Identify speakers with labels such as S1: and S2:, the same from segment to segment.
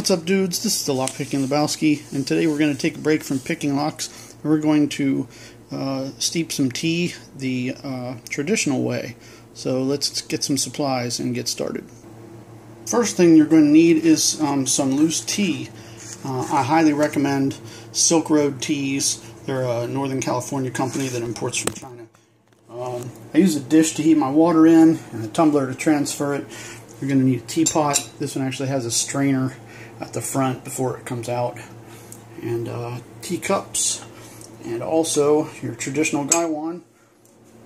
S1: What's up dudes, this is the Lockpicking Lebowski, and today we're going to take a break from picking locks, and we're going to uh, steep some tea the uh, traditional way. So let's get some supplies and get started. First thing you're going to need is um, some loose tea. Uh, I highly recommend Silk Road Teas. They're a Northern California company that imports from China. Um, I use a dish to heat my water in and a tumbler to transfer it. You're going to need a teapot. This one actually has a strainer at the front before it comes out. And uh, teacups. And also your traditional gaiwan.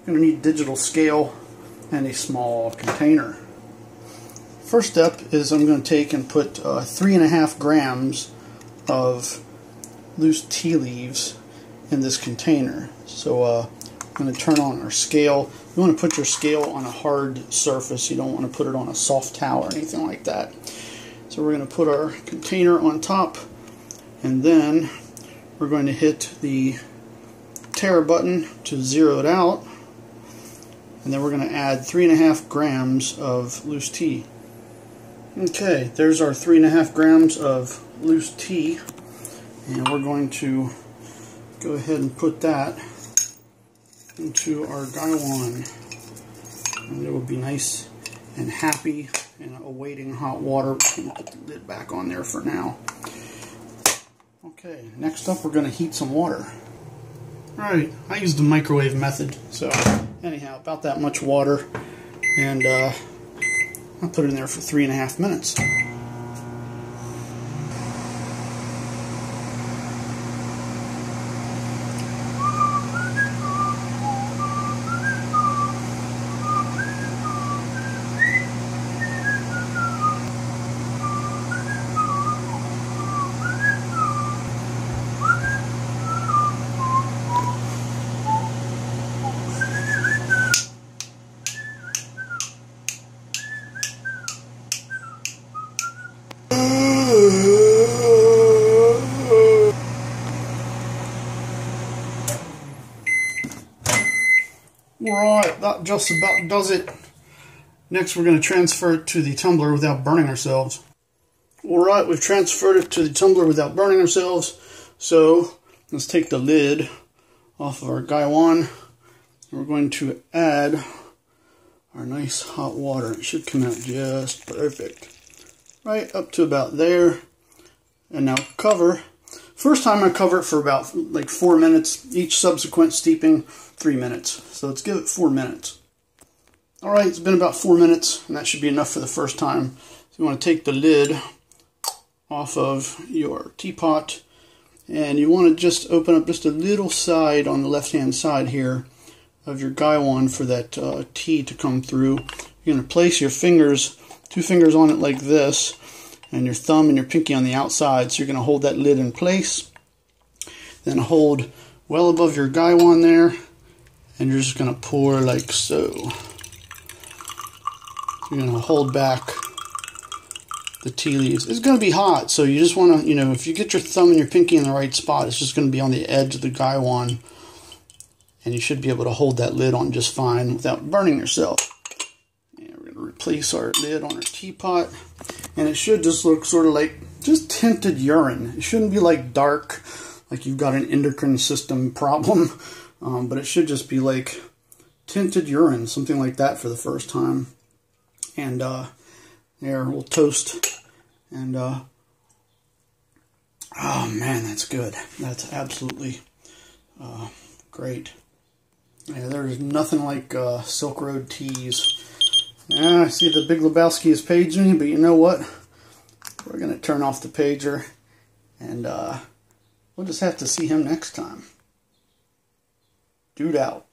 S1: You're going to need digital scale and a small container. First step is I'm going to take and put uh, three and a half grams of loose tea leaves in this container. So uh, I'm going to turn on our scale. You want to put your scale on a hard surface. You don't want to put it on a soft towel or anything like that. So we're going to put our container on top and then we're going to hit the tare button to zero it out and then we're going to add three and a half grams of loose tea. Okay, there's our three and a half grams of loose tea and we're going to go ahead and put that into our gaiwan and it will be nice and happy and awaiting hot water. put the lid back on there for now. Okay, next up we're going to heat some water. Alright, I used the microwave method, so anyhow, about that much water, and uh, I'll put it in there for three and a half minutes. Alright, that just about does it. Next we're going to transfer it to the tumbler without burning ourselves. Alright, we've transferred it to the tumbler without burning ourselves. So, let's take the lid off of our gaiwan. We're going to add our nice hot water. It should come out just perfect. Right up to about there. And now cover. First time I cover it for about like four minutes. Each subsequent steeping three minutes. So let's give it four minutes. All right, it's been about four minutes, and that should be enough for the first time. So you want to take the lid off of your teapot, and you want to just open up just a little side on the left-hand side here of your gaiwan for that uh, tea to come through. You're going to place your fingers, two fingers on it like this, and your thumb and your pinky on the outside. So you're going to hold that lid in place. Then hold well above your gaiwan there, and you're just going to pour like so. You're going to hold back the tea leaves. It's going to be hot, so you just want to, you know, if you get your thumb and your pinky in the right spot, it's just going to be on the edge of the gaiwan, and you should be able to hold that lid on just fine without burning yourself. And we're going to replace our lid on our teapot, and it should just look sort of like just tinted urine. It shouldn't be like dark, like you've got an endocrine system problem. Um, but it should just be like tinted urine, something like that for the first time. And uh, there, we'll toast. And, uh, oh man, that's good. That's absolutely uh, great. Yeah, there's nothing like uh, Silk Road teas. Yeah, I see the Big Lebowski is paging, me, but you know what? We're going to turn off the pager, and uh, we'll just have to see him next time. Dude out.